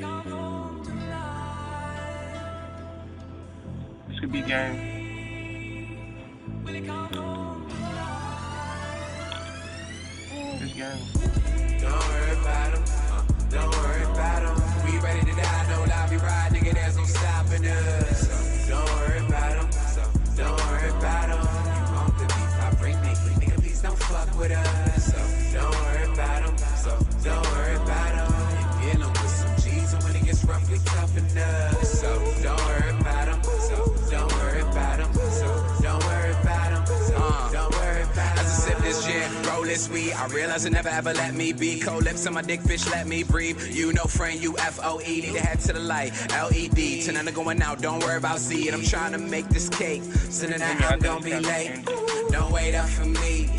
This could be game. This game. Don't worry about him. Uh, don't worry about him. We ready to die, no lobby ride, nigga, there's no stopping us. Rough, us. So don't worry about him. So don't worry about him. So don't worry about him. So uh. don't worry about him. As I sip this gin, roll this weed, I realize it never ever let me be. Cold lips on my dick, fish, let me breathe. You know, friend, you F O E. Need to head to the light, LED. Tonight I'm going out, don't worry about seeing. I'm trying to make this cake. So tonight I'm gonna be late. Don't wait up for me.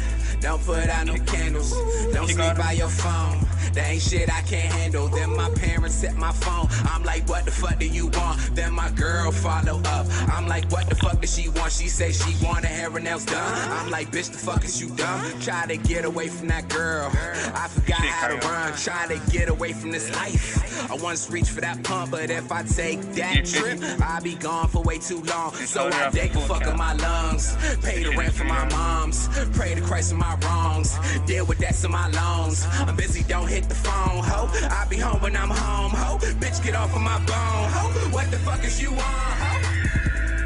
Don't put out no candles. Don't sleep by your phone. There ain't shit I can't handle. Then my parents set my phone. I'm like, what the fuck do you want? Then my girl follow up. I'm like, what the fuck does she want? She say she want her hair and nails done. I'm like, bitch, the fuck is you dumb? Try to get away from that girl. I forgot how to run. Try to get away from this life. I once reached for that pump, but if I take that trip, I'll be gone for way too long. So I take a fuck in my lungs. Pay the rent for my moms. Pray to Christ for my wrongs. Deal with that in my lungs. I'm busy, don't hit the phone, ho. I be home when I'm home, ho. Bitch, get off of my bone, ho. What the fuck is you on, ho?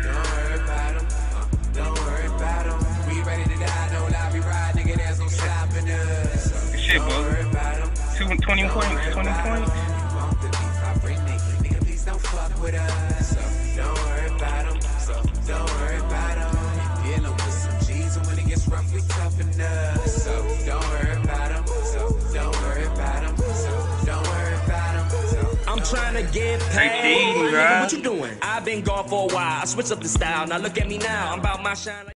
Don't worry about him. Uh, don't worry about him. We ready to die, no lobby ride, nigga. There's no stopping us. Good shit, Don't bro. worry about him. Two, 20 Don't points, worry 20 about him. points. You want the beef, I bring me. Nigga, please don't fuck with us. Toughen us. So don't worry about him. So don't worry about him. So don't worry about. So I'm trying to get paid. What you doing? I've been gone for a while. I switched up the style. Now look at me now. I'm about my shine.